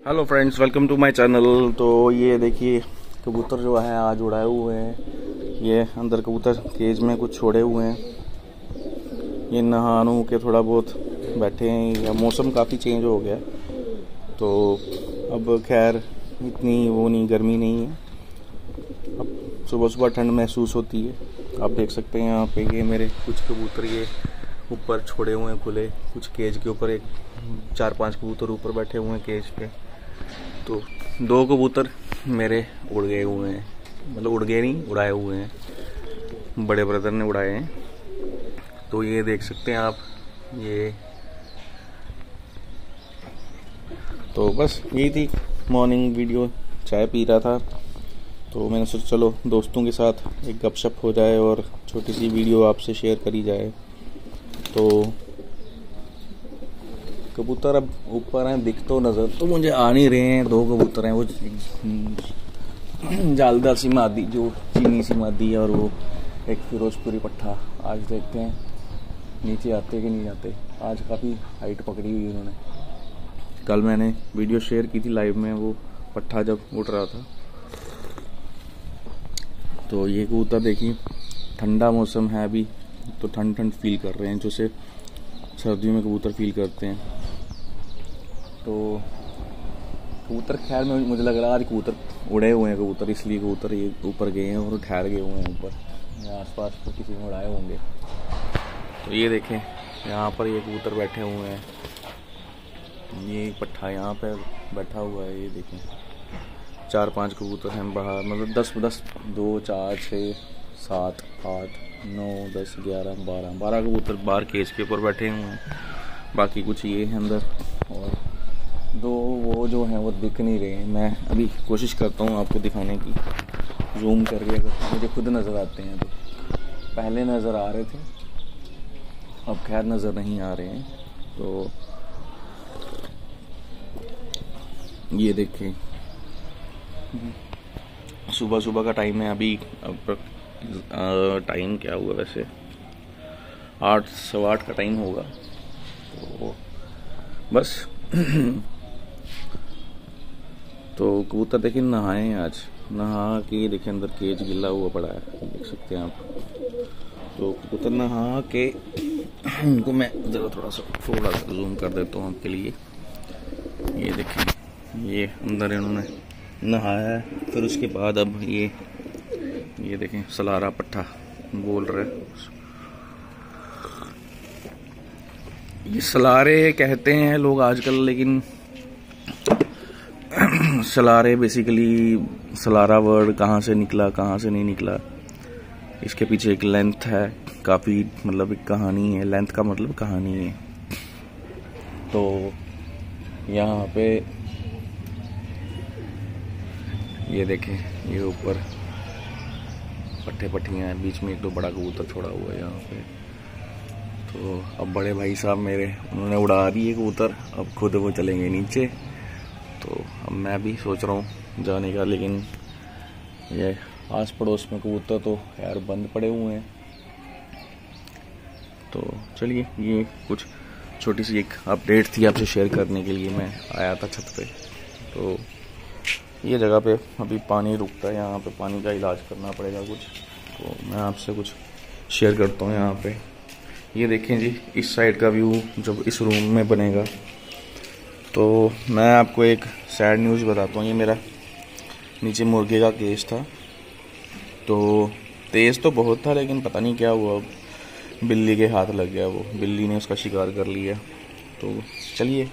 Hello friends welcome to my channel तो ये देखिए, कबूतर जो है, आज उड़ाए हुए हैं। ये अंदर कबूतर केज में कुछ छोड़े हुए हैं। ये नहानू के थोड़ा बहुत बैठे हैं, या मौसम काफ़ी चेंज हो गया। तो अब खैर, इतनी वो नहीं, गर्मी नहीं है। अब सुबह सुबह ठंड महसूस होती है। आप देख सकते हैं यहाँ पे ये मेरे कुछ कबूतर ये ऊपर छोड़े हुए हैं, खुले। कुछ केज के ऊपर एक, चार पाँच कबूतर ऊपर बैठे हुए हैं केज पे तो दो कबूतर मेरे उड़ गए हुए हैं। मतलब उड़ गए नहीं, उड़ाए हुए हैं। बड़े ब्रदर ने उड़ाए हैं। तो ये देख सकते हैं आप, ये। तो बस यही थी मॉर्निंग वीडियो चाय पी रहा था। तो मैंने सोचा चलो दोस्तों के साथ एक गपशप हो जाए और छोटी सी वीडियो आपसे शेयर करी जाए। तो कबूतर अब ऊपर हैं, दिख तो नज़र। तो मुझे आ नहीं रहे हैं, दो कबूतर हैं, वो जालदार सी मादी, जो चीनी सी मादी है और वो एक फिरोजपुरी पट्ठा आज देखते हैं। नीचे आते कि नहीं आते? आज काफ़ी हाइट पकड़ी हुई उन्होंने। कल मैंने वीडियो शेयर की थी लाइव में, वो पट्ठा जब उठ रहा था। तो ये कबूतर देखिए, ठंडा मौसम है अभी तो ठंड ठंड फील कर रहे हैं, जो सर्दियों में कबूतर फील करते हैं। तो कबूतर, खैर, में, मुझे लग रहा है आज कबूतर उड़े हुए हैं, कबूतर इसलिए कबूतर ये ऊपर गए हैं और ठहर गए हुए हैं ऊपर। आस पास तो किसी में उड़ाए होंगे। तो ये देखें, यहाँ पर ये कबूतर बैठे हुए हैं। ये पट्ठा यहाँ पर बैठा हुआ है, ये देखें। चार पाँच कबूतर हैं बाहर मतलब दस दस, दो, चार छः सात, आठ, नौ, दस, ग्यारह, बारह। बारह कबूतर बाहर केज के ऊपर बैठे हुए हैं। बाकी कुछ ये हैं अंदर और दो वो जो हैं, वो दिख नहीं रहे हैं। मैं अभी कोशिश करता हूँ आपको दिखाने की। जूम करके अगर मुझे खुद नज़र आते हैं तो। पहले नज़र आ रहे थे, अब खैर नज़र नहीं आ रहे हैं। तो ये देखें। सुबह सुबह का टाइम है, अभी टाइम क्या हुआ वैसे? आठ, सवा आठ का टाइम होगा। तो बस। तो कबूतर देखिए नहाए आज। नहा के देखे अंदर केज गिला हुआ पड़ा है देख सकते हैं आप। तो कबूतर नहा के उनको मैं ज़रा थोड़ा सा थोड़ा सा जूम कर देता हूँ आपके लिए। ये देखें, ये अंदर इन्होंने नहाया है, फिर उसके बाद अब ये ये देखें, सलारा पट्ठा बोल रहे ये सलारे कहते हैं लोग आजकल, लेकिन सलारे बेसिकली सलारा वर्ड कहाँ से निकला, कहाँ से नहीं निकला। इसके पीछे एक लेंथ है, काफ़ी मतलब एक कहानी है। लेंथ का मतलब कहानी है। तो यहाँ पे ये देखें, ये ऊपर पट्टे पट्टियाँ हैं, बीच में एक दो बड़ा कबूतर छोड़ा हुआ है यहाँ पे। तो अब बड़े भाई साहब मेरे, उन्होंने उड़ा दिए कबूतर, अब खुद वो चलेंगे नीचे। तो अब मैं भी सोच रहा हूँ जाने का, लेकिन ये आस पड़ोस में कबूतर तो यार बंद पड़े हुए हैं। तो चलिए, ये कुछ छोटी सी एक अपडेट थी आपसे शेयर करने के लिए, मैं आया था छत पे। तो ये जगह पे अभी पानी रुकता है, यहाँ पे पानी का इलाज करना पड़ेगा कुछ। तो मैं आपसे कुछ शेयर करता हूँ यहाँ पे। ये देखें जी, इस साइड का व्यू जब इस रूम में बनेगा तो मैं आपको एक सैड न्यूज़ बताता हूँ। ये मेरा नीचे मुर्गे का केस था। तो तेज़ तो बहुत था, लेकिन पता नहीं क्या हुआ। बिल्ली के हाथ लग गया वो। बिल्ली ने उसका शिकार कर लिया। तो चलिए,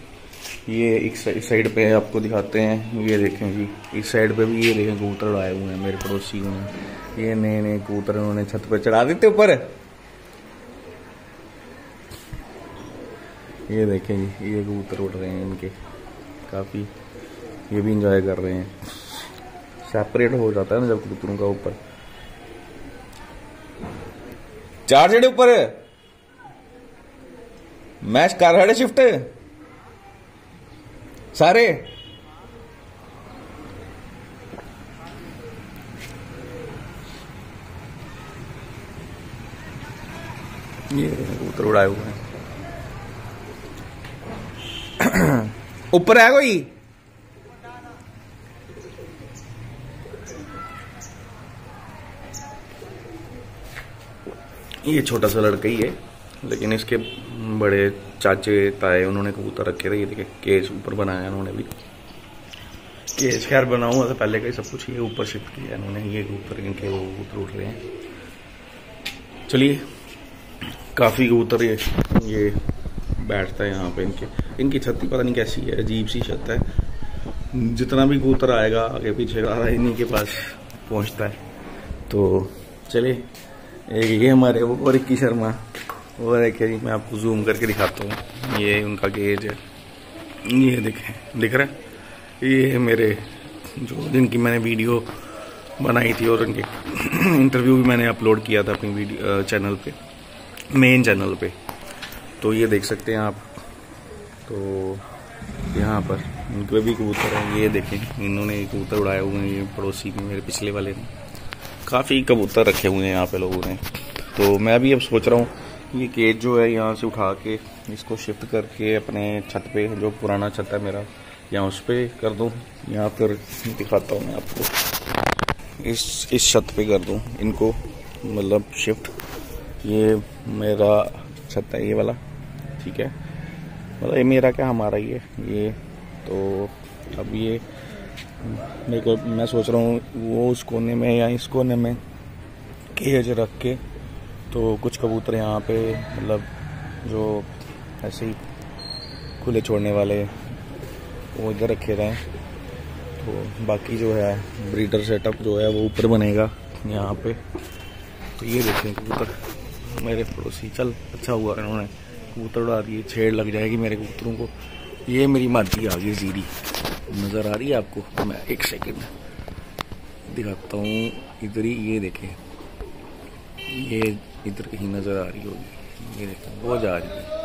ये एक साइड पे आपको दिखाते हैं। ये देखें जी। इस साइड पे भी ये देखें, कबूतर उड़ाए हुए हैं मेरे पड़ोसी ने ये नए नए कबूतर उन्होंने छत पर चढ़ा देते ऊपर। ये देखें जी, ये कबूतर उड़ रहे हैं इनके। काफ़ी, ये भी इंजॉय कर रहे हैं। सेपरेट हो जाता है ना जब कबूतरों का ऊपर। चार जड़े ऊपर मैच कर रहे शिफ्ट। सारे। ये कबूतर उड़ाए हुए हैं। उपर है कोई? ये छोटा सा लड़का ही है, लेकिन इसके बड़े चाचे, ताए, उन्होंने कबूतर रखे थे। ये देखे केस ऊपर बनाया उन्होंने भी। केस खैर बना हुआ था, पहले का ही सब कुछ ये ऊपर शिफ्ट किया उन्होंने ये ऊपर इनके वो कबूतर उठ रहे हैं। चलिए, काफ़ी कबूतर ये ये बैठता है यहाँ पे। इनके, इनकी छत्ती पता नहीं कैसी है, अजीब सी छत है। जितना भी कबूतर आएगा, आगे पीछे आ है इन्हीं के पास पहुँचता है। तो चलिए ये हमारे वो रिक्की शर्मा, और देखिए जी, मैं आपको जूम करके दिखाता हूँ। ये उनका गेज है। ये देखें, दिख रहा है? ये मेरे, जो जिनकी मैंने वीडियो बनाई थी, और उनके इंटरव्यू भी मैंने अपलोड किया था अपनी वीडियो चैनल पे मेन चैनल पे। तो ये देख सकते हैं आप। तो यहाँ पर इनके भी कबूतर हैं, ये देखें, इन्होंने कबूतर उड़ाए हुए हैं ये पड़ोसी में, मेरे पिछले वाले ने काफ़ी कबूतर रखे हुए हैं यहाँ पे लोगों ने। तो मैं भी अब सोच रहा हूँ ये केज जो है यहाँ से उठा के इसको शिफ्ट करके अपने छत पे, जो पुराना छत है मेरा, यहाँ उस पर कर दूँ। या फिर दिखाता हूँ मैं आपको। इस इस छत पे कर दूँ, इनको मतलब शिफ्ट। ये मेरा छत है, ये वाला। ठीक है। मतलब ये मेरा क्या, हमारा ही है, ये तो अब ये, मेरे को, मैं सोच रहा हूँ, वो उस कोने में या इस कोने में केज रख के तो कुछ कबूतर यहाँ पे मतलब जो ऐसे ही खुले छोड़ने वाले, वो इधर रखे रहें। तो बाकी जो है ब्रीडर सेटअप जो है, वो ऊपर बनेगा यहाँ पे। तो ये देखें कबूतर, मेरे पड़ोसी, चल अच्छा हुआ इन्होंने। कबूतर उड़ा दिए, छेड़ लग जाएगी मेरे कबूतरों को। ये मेरी मादी आ गई, जीरी। नज़र आ रही है आपको? मैं एक सेकेंड दिखाता हूँ। इधर ही, ये देखें। ये इधर कहीं नज़र आ रही होगी। ये देखें, वो जा रही है।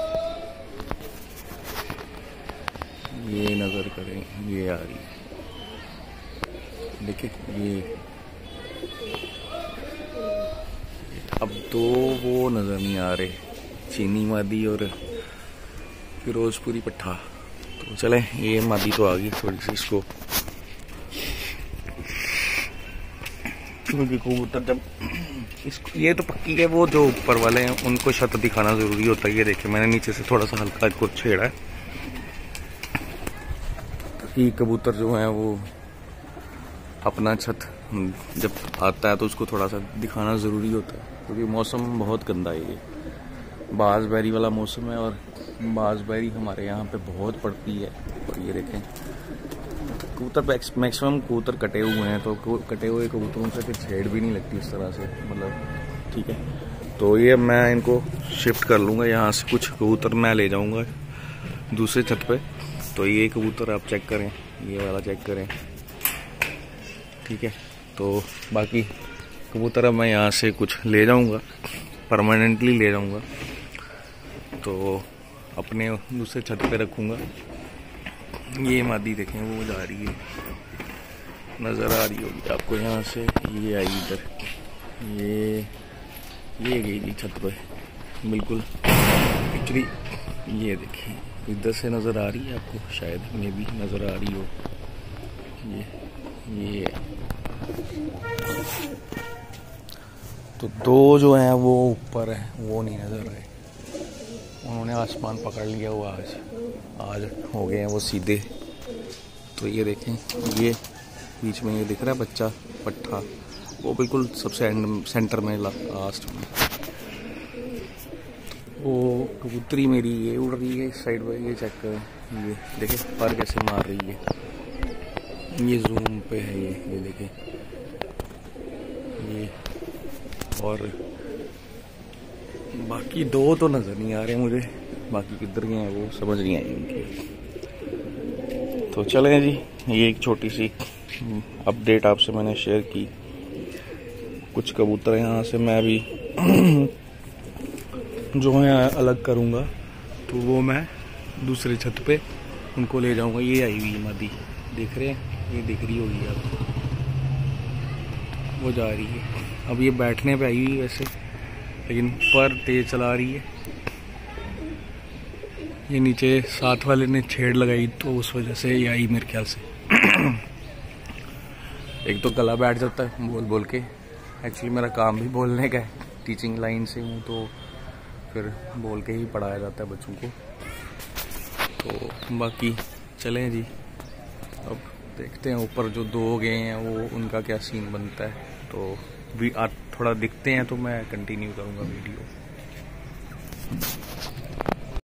ये नज़र करें, ये आ रही है। देखिए ये। अब तो वो नज़र नहीं आ रहे। चीनी मादी और फिरोजपुरी पट्ठा। तो चले, ये मादी तो आ गई थोड़ी सी इसको। क्योंकि कबूतर जब इसको ये तो पक्की है, वो जो ऊपर वाले हैं, उनको छत दिखाना ज़रूरी होता है। ये देखे मैंने नीचे से थोड़ा सा हल्का इसको छेड़ा है। कि कबूतर जो है, वो अपना छत जब आता है तो उसको थोड़ा सा दिखाना ज़रूरी होता है। क्योंकि मौसम बहुत गंदा है ये। बाजबैरी वाला मौसम है और बाजबैरी हमारे यहाँ पे बहुत पड़ती है। और ये देखें, कबूतर मैक्सिमम कबूतर कटे हुए हैं तो कटे हुए कबूतरों से फिर छेड़ भी नहीं लगती इस तरह से मतलब ठीक है? तो ये मैं इनको शिफ्ट कर लूँगा, यहाँ से कुछ कबूतर मैं ले जाऊँगा दूसरे छत पे। तो ये कबूतर आप चेक करें, ये वाला चेक करें, ठीक है? तो बाकी कबूतर अब मैं यहाँ से कुछ ले जाऊँगा परमानेंटली ले जाऊँगा। तो अपने दूसरे छत पे रखूँगा। ये मादी देखें, वो जा रही है। नज़र आ रही होगी आपको यहाँ से। ये आई इधर। ये ये गई जी छत पर बिल्कुल। एक्चुअली ये देखिए इधर से नज़र आ रही है आपको? शायद मे भी नज़र आ रही हो। ये ये तो दो जो हैं, वो ऊपर है, वो नहीं नज़र आए उन्होंने आसमान पकड़ लिया हुआ आज आज हो गए हैं वो सीधे। तो ये देखें, ये बीच में ये दिख रहा है बच्चा पट्ठा वो बिल्कुल सबसे एंड सेंटर में लास्ट में। वो कबूतरी मेरी ये उड़ रही है साइड पर ये चेक करें। ये देखे, पर कैसे मार रही है। ये जूम पे है ये ये देखे। ये, और बाकी दो तो नज़र नहीं आ रहे मुझे। बाकी किधर गए हैं वो, समझ नहीं आई उनकी। तो चले जी, ये एक छोटी सी अपडेट आपसे मैंने शेयर की। कुछ कबूतर यहाँ से मैं भी जो है अलग करूँगा तो वो मैं दूसरे छत पे उनको ले जाऊँगा। ये आई हुई मादी देख रहे हैं? ये दिख रही होगी आपको वो जा रही है। अब ये बैठने पे आई हुई वैसे। लेकिन पर तेज चला रही है। ये नीचे साथ वाले ने छेड़ लगाई तो उस वजह से ये आई मेरे ख्याल से। एक तो गला बैठ जाता है बोल बोल के। एक्चुअली मेरा काम भी बोलने का है। टीचिंग लाइन से हूँ तो फिर बोल के ही पढ़ाया जाता है बच्चों को। तो बाकी चलें जी। अब देखते हैं ऊपर जो दो गए हैं वो उनका क्या सीन बनता है। तो भी आज थोड़ा दिखते हैं तो मैं कंटिन्यू करूँगा वीडियो